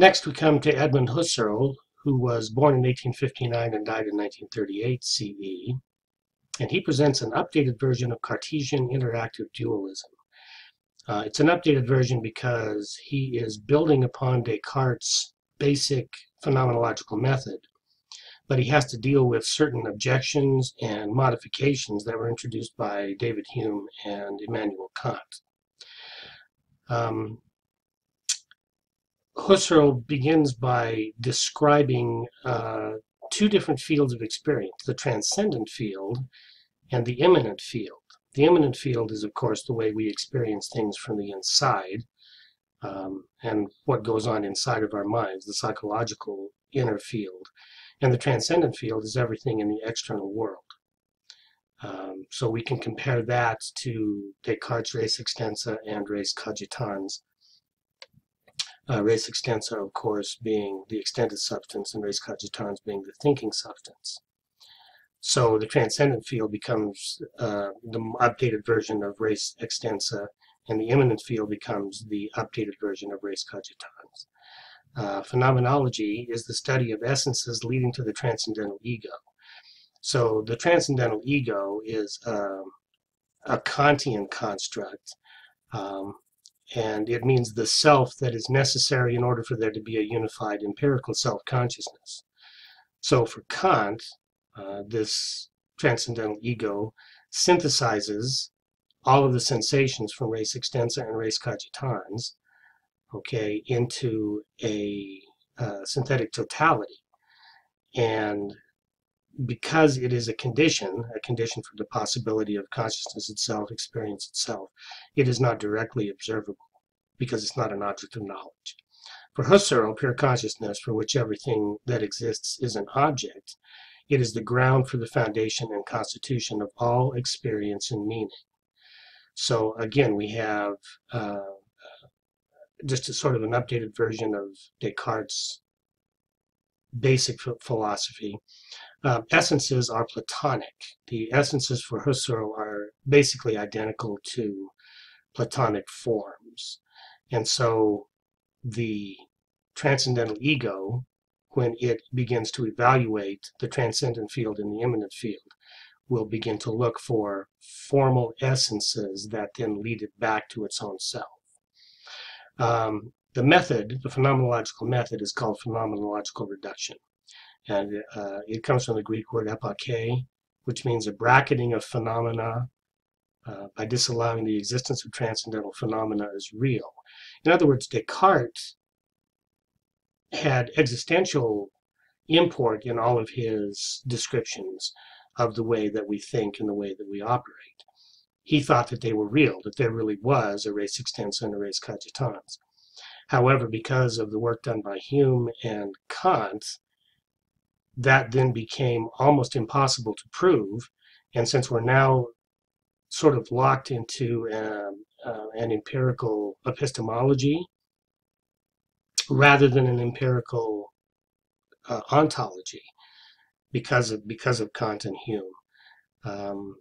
Next, we come to Edmund Husserl, who was born in 1859 and died in 1938 CE. And he presents an updated version of Cartesian interactive dualism. Uh, it's an updated version because he is building upon Descartes' basic phenomenological method, but he has to deal with certain objections and modifications that were introduced by David Hume and Immanuel Kant. Um, Husserl begins by describing uh, two different fields of experience, the transcendent field and the immanent field. The immanent field is, of course, the way we experience things from the inside um, and what goes on inside of our minds, the psychological inner field. And the transcendent field is everything in the external world. Um, so we can compare that to Descartes' res extensa and res cogitans. Uh, res extensa, of course, being the extended substance, and res cogitans being the thinking substance. So the transcendent field becomes uh, the updated version of res extensa, and the immanent field becomes the updated version of res cogitans. Uh, phenomenology is the study of essences leading to the transcendental ego. So the transcendental ego is um, a Kantian construct, um, and it means the self that is necessary in order for there to be a unified empirical self-consciousness. So for Kant, uh, this transcendental ego synthesizes all of the sensations from res extensa and res cogitans, okay, into a uh, synthetic totality. And because it is a condition, a condition for the possibility of consciousness itself, experience itself, it is not directly observable because it's not an object of knowledge. For Husserl, pure consciousness, for which everything that exists is an object, it is the ground for the foundation and constitution of all experience and meaning. So again, we have uh, just a sort of an updated version of Descartes' basic philosophy. Uh, essences are Platonic. The essences for Husserl are basically identical to Platonic forms. And so the transcendental ego when it begins to evaluate the transcendent field and the immanent field, will begin to look for formal essences that then lead it back to its own self. Um, the method, the phenomenological method, is called phenomenological reduction. And uh, it comes from the Greek word epoche, which means a bracketing of phenomena uh, by disallowing the existence of transcendental phenomena as real. In other words, Descartes had existential import in all of his descriptions of the way that we think and the way that we operate. He thought that they were real, that there really was a res extensa and a res cogitans. However, because of the work done by Hume and Kant, that then became almost impossible to prove. And since we're now sort of locked into um, uh, an empirical epistemology rather than an empirical uh, ontology because of because of Kant and Hume. Um,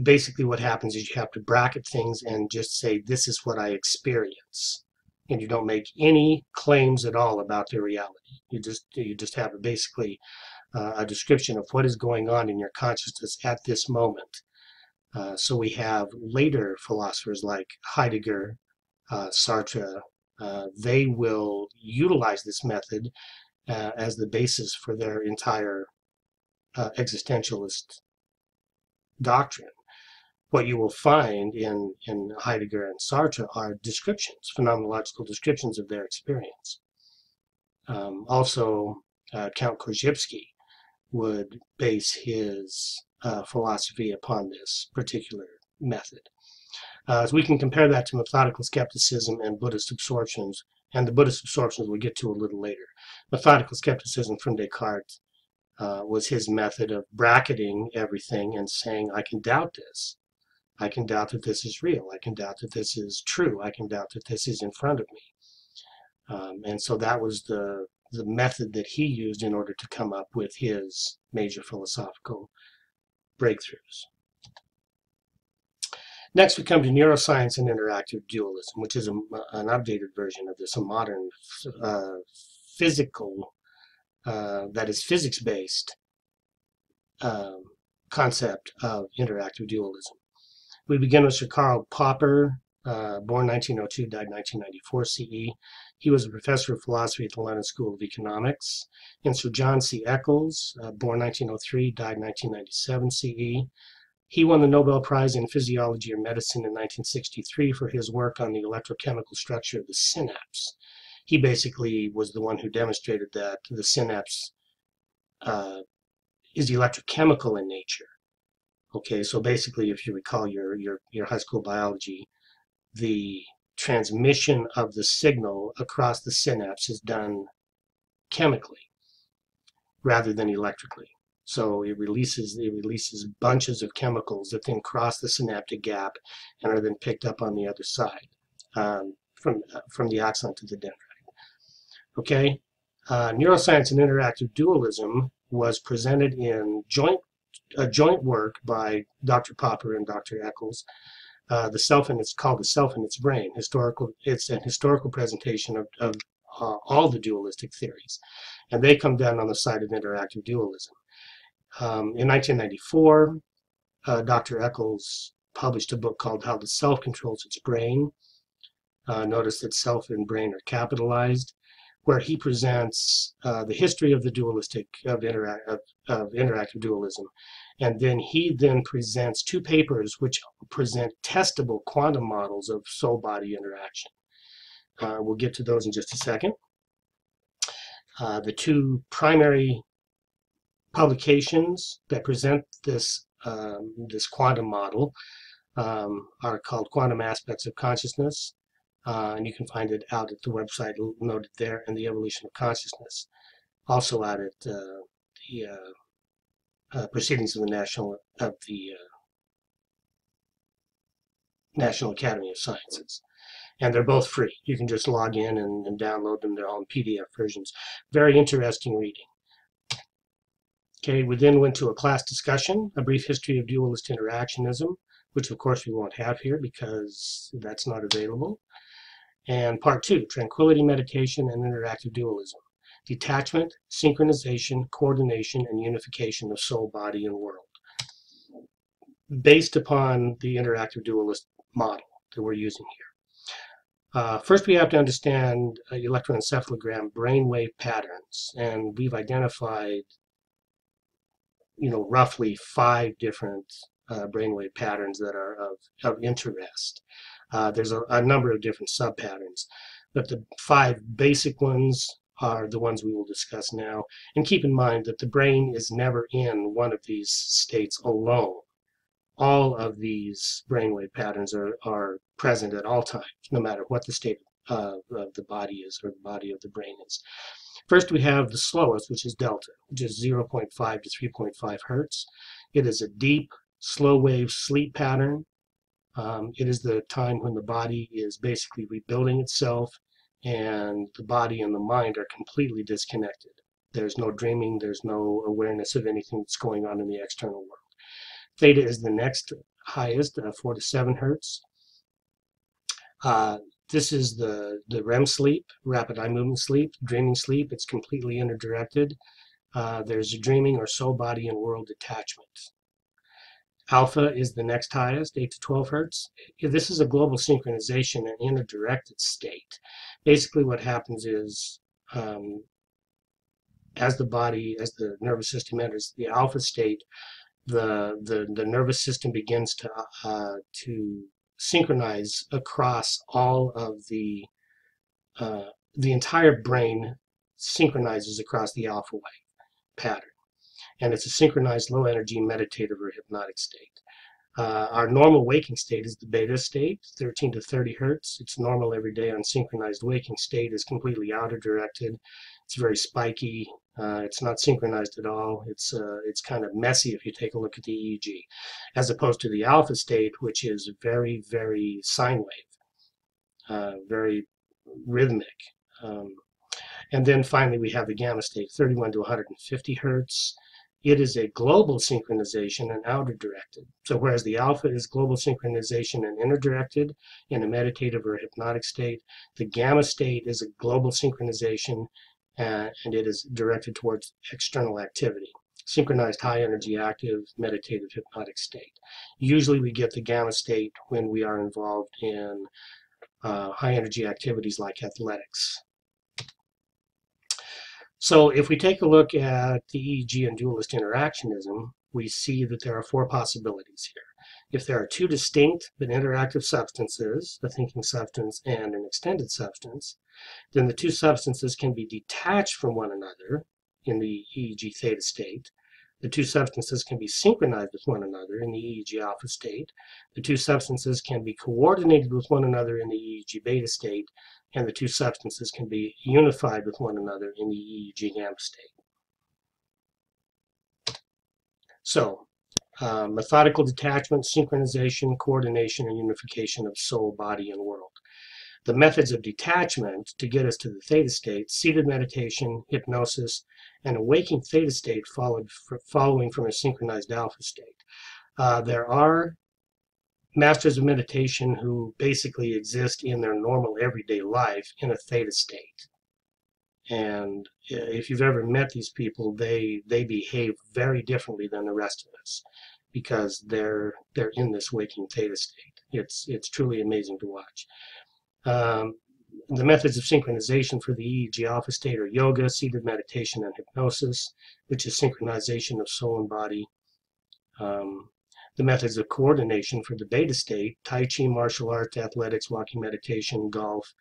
basically, what happens is you have to bracket things and just say this is what I experience, and you don't make any claims at all about their reality. You just you just have a, basically uh, a description of what is going on in your consciousness at this moment. Uh, so we have later philosophers like Heidegger, uh, Sartre, uh, they will utilize this method uh, as the basis for their entire uh, existentialist doctrine. What you will find in, in Heidegger and Sartre are descriptions, phenomenological descriptions of their experience. Um, also, uh, Count Korzybski would base his uh, philosophy upon this particular method. Uh, so we can compare that to methodical skepticism and Buddhist absorptions, and the Buddhist absorptions we'll get to a little later. Methodical skepticism from Descartes uh, was his method of bracketing everything and saying, I can doubt this. I can doubt that this is real. I can doubt that this is true. I can doubt that this is in front of me. Um, and so that was the, the method that he used in order to come up with his major philosophical breakthroughs. Next, we come to neuroscience and interactive dualism, which is a, an updated version of this, a modern uh, physical, uh, that is physics-based um, concept of interactive dualism. We begin with Sir Karl Popper, uh, born 1902, died 1994 CE. He was a professor of philosophy at the London School of Economics. And Sir John C. Eccles, uh, born 1903, died 1997 CE. He won the Nobel Prize in Physiology or Medicine in 1963 for his work on the electrochemical structure of the synapse. He basically was the one who demonstrated that the synapse uh, is electrochemical in nature. Okay, so basically, if you recall your, your, your high school biology, the transmission of the signal across the synapse is done chemically rather than electrically. So it releases it releases bunches of chemicals that then cross the synaptic gap and are then picked up on the other side um, from uh, from the axon to the dendrite. Okay, uh, neuroscience and interactive dualism was presented in joint a joint work by Dr. Popper and Dr. Eccles. Uh, the self and it's called the self in its brain. Historical. It's an historical presentation of, of uh, all the dualistic theories, and they come down on the side of interactive dualism. Um, in 1994, uh, Dr. Eccles published a book called How the Self Controls Its Brain. Uh, notice that self and brain are capitalized, where he presents uh, the history of the dualistic, of, intera of, of interactive dualism. And then he then presents two papers which present testable quantum models of soul-body interaction. Uh, we'll get to those in just a second. Uh, the two primary publications that present this um, this quantum model um, are called Quantum Aspects of Consciousness, uh, and you can find it out at the website noted there, and the Evolution of Consciousness, also out at uh, the uh, uh Proceedings of the National of the uh, National Academy of Sciences. And they're both free. You can just log in and, and download them. They're all in PDF versions. Very interesting reading. Okay, we then went to a class discussion, a brief history of dualist interactionism, which of course we won't have here because that's not available. And part two, tranquility meditation and interactive dualism. Detachment, synchronization, coordination, and unification of soul, body, and world. Based upon the interactive dualist model that we're using here. Uh, first, we have to understand uh, electroencephalogram brainwave patterns, and we've identified you know, roughly five different uh, brainwave patterns that are of, of interest. Uh, there's a, a, number of different sub patterns, but the five basic ones are the ones we will discuss now. And keep in mind that the brain is never in one of these states alone. All of these brainwave patterns are, are present at all times, no matter what the state of the body is or the body of the brain is. First, we have the slowest, which is delta, which is 0.5 to 3.5 hertz. It is a deep, slow wave sleep pattern. Um, it is the time when the body is basically rebuilding itself and the body and the mind are completely disconnected. There's no dreaming, there's no awareness of anything that's going on in the external world. Theta is the next highest, uh, 4 to 7 hertz. Uh, this is the, the REM sleep, rapid eye movement sleep, dreaming sleep. It's completely interdirected. Uh, there's dreaming or soul, body, and world detachment. Alpha is the next highest, 8 to 12 hertz. This is a global synchronization and interdirected state. Basically what happens is um, as the body, as the nervous system enters the alpha state, the, the, the nervous system begins to, uh, to synchronize across all of the uh, the entire brain synchronizes across the alpha wave pattern and it's a synchronized low energy meditative or hypnotic state uh, our normal waking state is the beta state 13 to 30 hertz it's normal every day unsynchronized waking state is completely outer directed it's very spiky uh, it's not synchronized at all. It's uh, it's kind of messy if you take a look at the EEG, as opposed to the alpha state, which is very very sine wave, uh, very rhythmic. Um, and then finally we have the gamma state, 31 to 150 hertz. It is a global synchronization and outer directed. So whereas the alpha is global synchronization and inner directed in a meditative or hypnotic state, the gamma state is a global synchronization uh, and it is directed towards external activity. Synchronized high energy active meditative hypnotic state. Usually we get the gamma state when we are involved in uh, high energy activities like athletics. So if we take a look at the EEG and dualist interactionism, we see that there are four possibilities here. If there are two distinct but interactive substances, a thinking substance and an extended substance, then the two substances can be detached from one another in the EEG theta state. The two substances can be synchronized with one another in the EEG alpha state. The two substances can be coordinated with one another in the EEG beta state and the two substances can be unified with one another in the EEG gamma state. So, uh, methodical detachment, synchronization, coordination, and unification of soul, body, and world. The methods of detachment to get us to the theta state, seated meditation, hypnosis, and a waking theta state followed following from a synchronized alpha state. Uh, there are masters of meditation who basically exist in their normal everyday life in a theta state. And if you've ever met these people, they they behave very differently than the rest of us because they're they're in this waking theta state. It's it's truly amazing to watch. Um, the methods of synchronization for the EEG alpha state are yoga, seated meditation, and hypnosis, which is synchronization of soul and body. Um, the methods of coordination for the beta state, Tai Chi, martial arts, athletics, walking meditation, golf.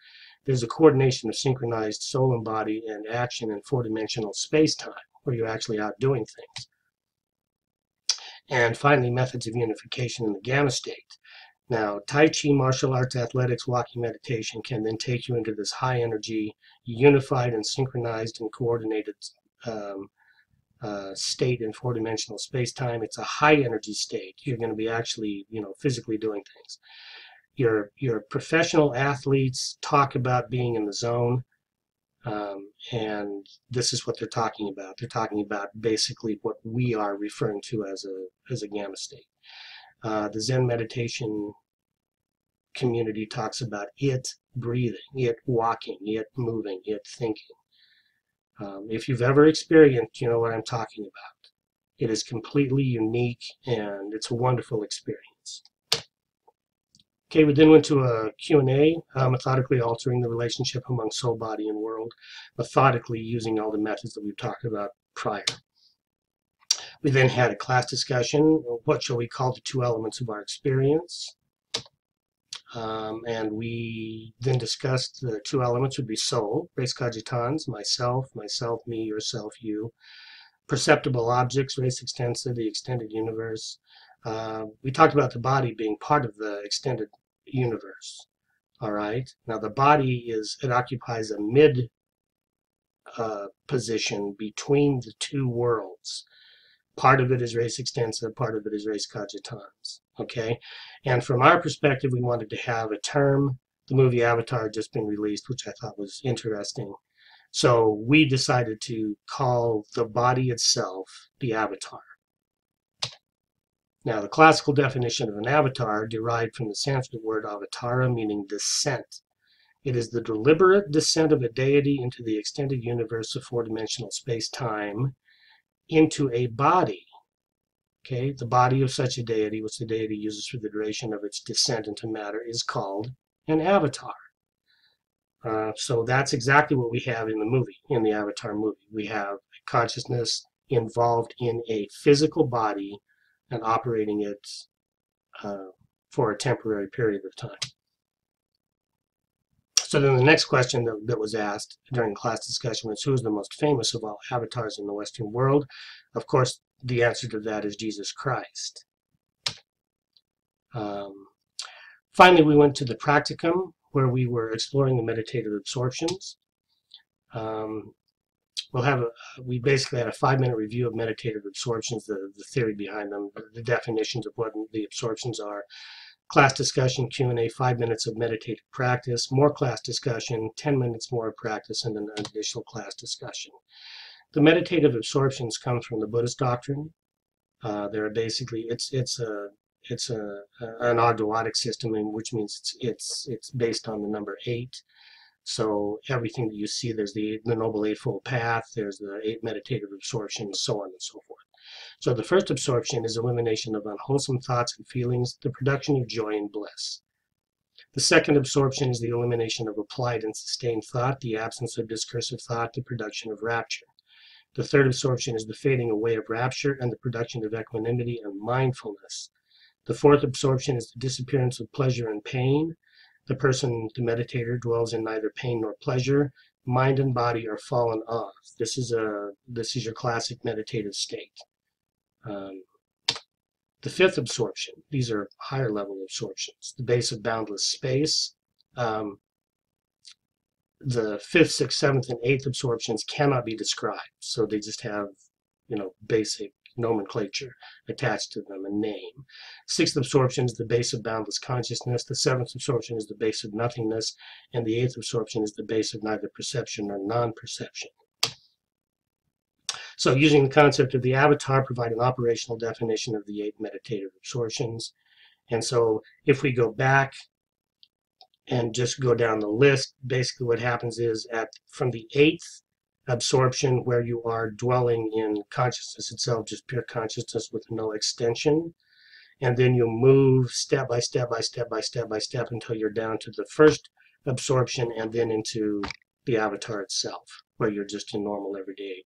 There's a coordination of synchronized soul and body and action in four-dimensional space-time, where you're actually out doing things. And finally, methods of unification in the gamma state. Now, Tai Chi, martial arts, athletics, walking meditation can then take you into this high energy, unified and synchronized and coordinated um, uh, state in four-dimensional space-time. It's a high-energy state. You're going to be actually, you know, physically doing things. Your your professional athletes talk about being in the zone, um, and this is what they're talking about. They're talking about basically what we are referring to as a as a gamma state. Uh, the Zen meditation community talks about it breathing, it walking, it moving, it thinking. Um, if you've ever experienced, you know what I'm talking about. It is completely unique and it's a wonderful experience. Okay, we then went to a Q&A, uh, methodically altering the relationship among soul, body, and world, methodically using all the methods that we've talked about prior. We then had a class discussion, what shall we call the two elements of our experience? Um, and we then discussed the two elements would be soul, res cogitans, myself, myself, me, yourself, you. Perceptible objects, res extensa, the extended universe. Uh, we talked about the body being part of the extended universe. All right. Now the body is it occupies a mid uh, position between the two worlds. Part of it is res extensa, part of it is res cogitans okay? And from our perspective, we wanted to have a term. The movie Avatar had just been released, which I thought was interesting. So we decided to call the body itself the avatar. Now, the classical definition of an avatar derived from the Sanskrit word avatara, meaning descent. It is the deliberate descent of a deity into the extended universe of four-dimensional space-time into a body Okay, the body of such a deity, which the deity uses for the duration of its descent into matter, is called an avatar. Uh, so that's exactly what we have in the movie, in the Avatar movie. We have consciousness involved in a physical body and operating it uh, for a temporary period of time. So then the next question that, that was asked during class discussion was who is the most famous of all avatars in the Western world? Of course, the answer to that is Jesus Christ. Um, finally, we went to the practicum, where we were exploring the meditative absorptions. Um, we'll have a, we basically had a five-minute review of meditative absorptions, the, the theory behind them, the definitions of what the absorptions are, class discussion, Q&A, five minutes of meditative practice, more class discussion, 10 minutes more of practice, and an additional class discussion. The meditative absorptions come from the Buddhist doctrine. Uh, they're basically it's it's a it's a an ogdoadic system, which means it's it's it's based on the number eight. So everything that you see, there's the the noble eightfold path, there's the eight meditative absorptions, so on and so forth. So the first absorption is elimination of unwholesome thoughts and feelings, the production of joy and bliss. The second absorption is the elimination of applied and sustained thought, the absence of discursive thought, the production of rapture. The third absorption is the fading away of rapture and the production of equanimity and mindfulness. The fourth absorption is the disappearance of pleasure and pain. The person, the meditator, dwells in neither pain nor pleasure. Mind and body are fallen off. This is a this is your classic meditative state. Um, the fifth absorption, these are higher level absorptions, the base of boundless space. Um, the fifth, sixth, seventh, and eighth absorptions cannot be described. So they just have, you know, basic nomenclature attached to them, a name. Sixth absorption is the base of boundless consciousness. The seventh absorption is the base of nothingness. And the eighth absorption is the base of neither perception nor non-perception. So using the concept of the avatar, provide an operational definition of the eight meditative absorptions. And so if we go back and just go down the list, basically what happens is at from the eighth absorption where you are dwelling in consciousness itself, just pure consciousness with no extension. And then you move step by step by step by step by step until you're down to the first absorption and then into the avatar itself, where you're just in normal everyday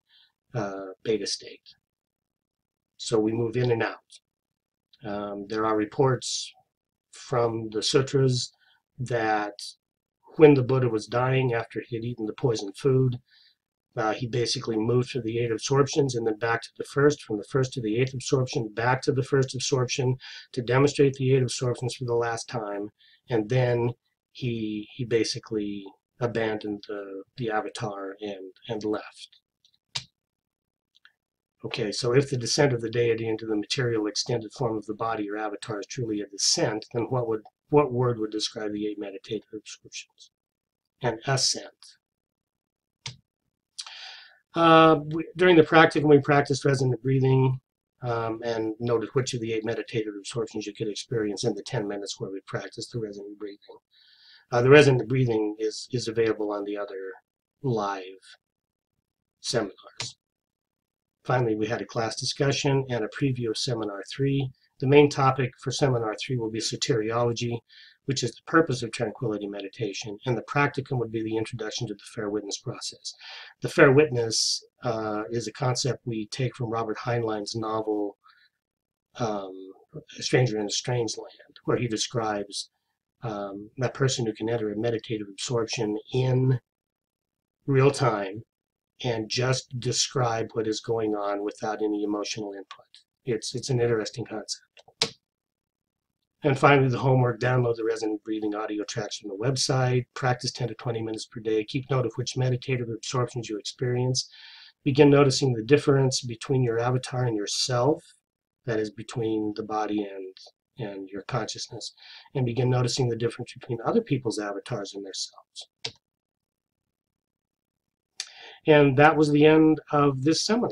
uh, beta state. So we move in and out. Um, there are reports from the sutras that when the Buddha was dying after he had eaten the poisoned food, uh, he basically moved through the eight absorptions and then back to the first, from the first to the eighth absorption, back to the first absorption to demonstrate the eight absorptions for the last time. And then he he basically abandoned the, the avatar and, and left. Okay, so if the descent of the deity into the material extended form of the body or avatar is truly a descent, then what would what word would describe the eight meditative absorptions? An ascent. Uh, we, during the practicum, we practiced resonant breathing um, and noted which of the eight meditative absorptions you could experience in the 10 minutes where we practiced the resonant breathing. Uh, the resonant breathing is, is available on the other live seminars. Finally, we had a class discussion and a preview of Seminar 3. The main topic for Seminar 3 will be soteriology, which is the purpose of tranquility meditation, and the practicum would be the introduction to the fair witness process. The fair witness uh, is a concept we take from Robert Heinlein's novel um, A Stranger in a Strange Land, where he describes um, that person who can enter a meditative absorption in real time and just describe what is going on without any emotional input. It's, it's an interesting concept. And finally, the homework, download the resonant breathing audio tracks from the website, practice 10 to 20 minutes per day, keep note of which meditative absorptions you experience, begin noticing the difference between your avatar and yourself, that is between the body and and your consciousness, and begin noticing the difference between other people's avatars and themselves. And that was the end of this seminar.